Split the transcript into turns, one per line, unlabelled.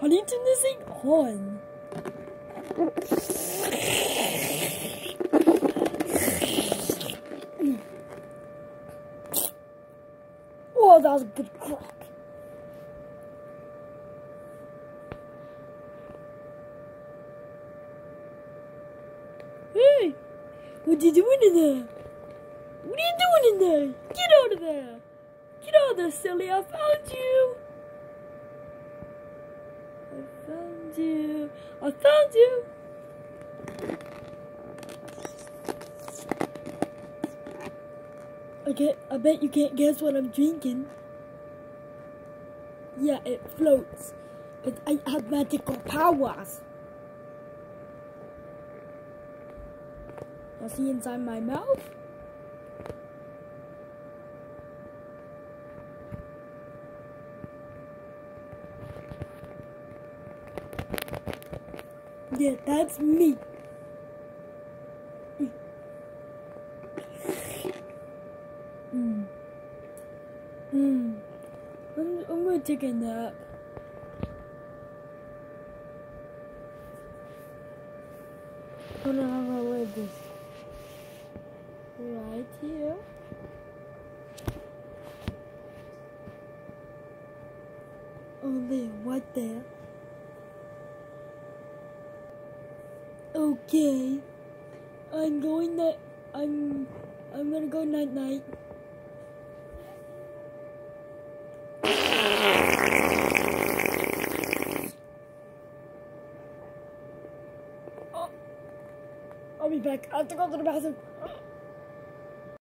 To turn this on. That was a good. Hey, what are you doing in there? What are you doing in there? Get out of there! Get out of there, silly! I found you! I found you! I you! I bet you can't guess what I'm drinking. Yeah, it floats. But I have magical powers. Now see inside my mouth? Yeah, that's me. Mm. Mm. I'm, I'm gonna take a nap. Hold on, I'm gonna leave this right here. Only right there. Okay. I'm going night. I'm. I'm gonna go night night. Oh. I'll be back. I have to go to the bathroom.